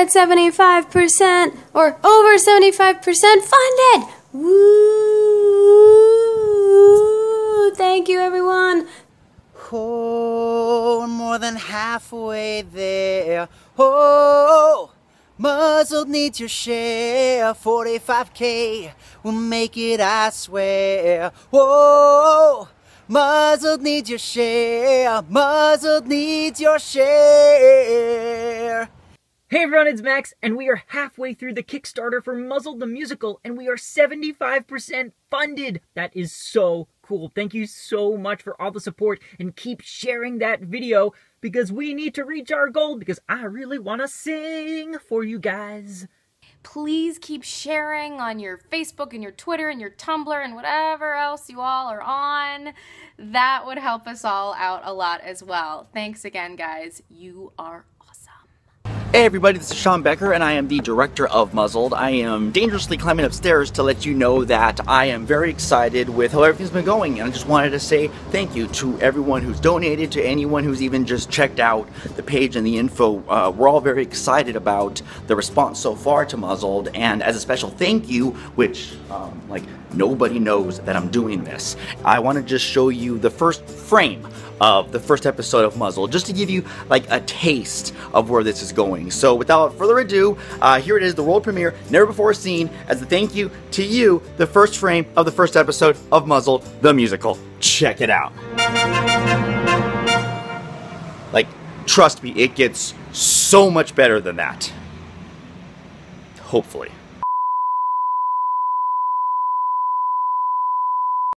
at 75% or over 75% funded. Woo! Thank you, everyone. Oh, we're more than halfway there. Oh, Muzzled needs your share. 45k will make it, I swear. Whoa, Muzzled needs your share. Muzzled needs your share. Hey everyone, it's Max, and we are halfway through the Kickstarter for Muzzled the Musical, and we are 75% funded. That is so cool. Thank you so much for all the support, and keep sharing that video because we need to reach our goal because I really want to sing for you guys. Please keep sharing on your Facebook and your Twitter and your Tumblr and whatever else you all are on. That would help us all out a lot as well. Thanks again, guys. You are Hey everybody, this is Sean Becker and I am the director of Muzzled. I am dangerously climbing upstairs to let you know that I am very excited with how everything's been going and I just wanted to say thank you to everyone who's donated, to anyone who's even just checked out the page and the info. Uh, we're all very excited about the response so far to Muzzled and as a special thank you, which um, like nobody knows that I'm doing this, I want to just show you the first frame of the first episode of Muzzle, just to give you like a taste of where this is going. So without further ado, uh, here it is, the world premiere, never before seen, as a thank you to you, the first frame of the first episode of Muzzle, the musical. Check it out. Like, trust me, it gets so much better than that. Hopefully.